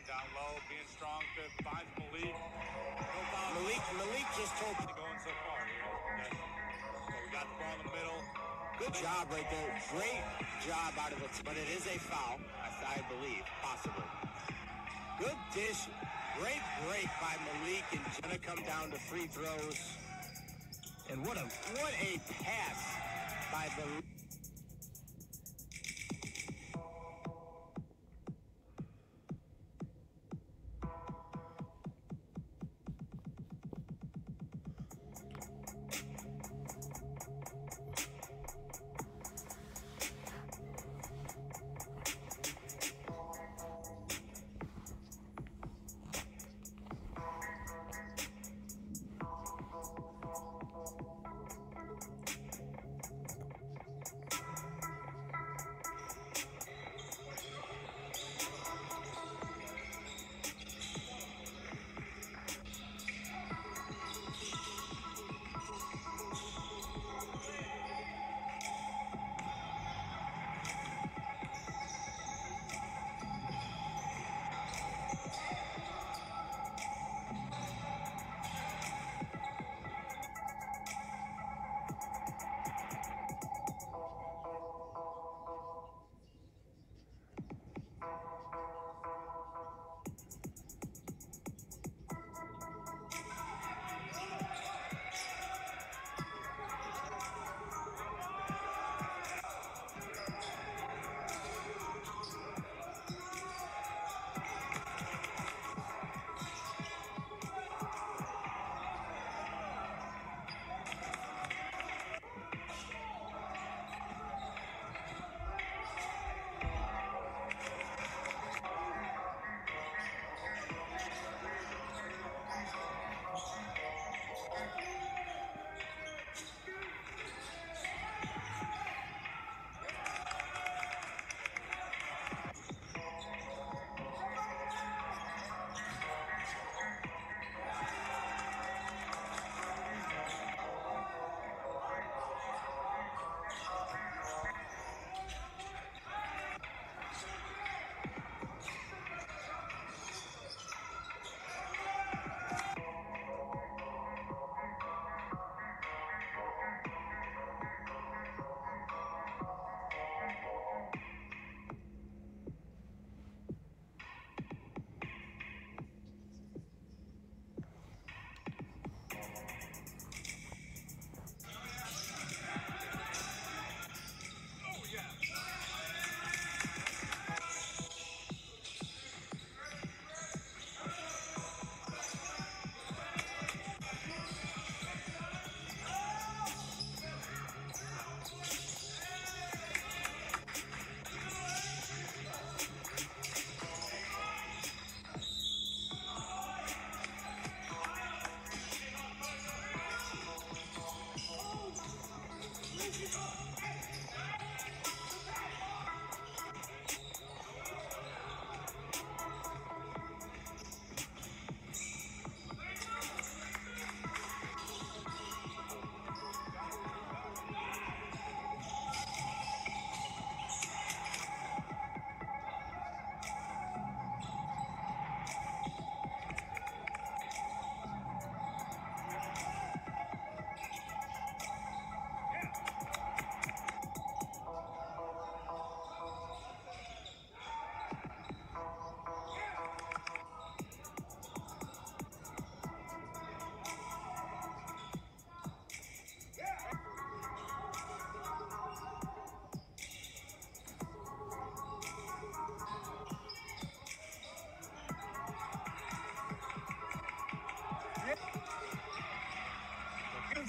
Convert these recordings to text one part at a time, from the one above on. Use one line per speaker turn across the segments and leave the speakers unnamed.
on down low, being strong, fit, finds Malyk.
Malyk, Malyk just told me
going so far. You know, so we got the ball in the middle.
Good job right there. Great job out of it. But it is a foul, I, believe, possibly. Good dish. Great break by Malyk and gonna come down to free throws. And what a what a pass by the
Give him a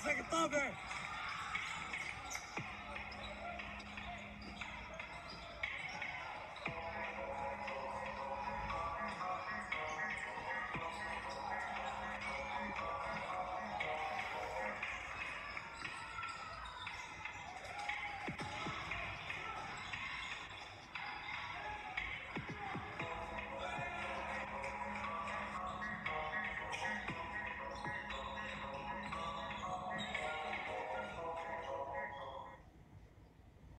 take a thumper.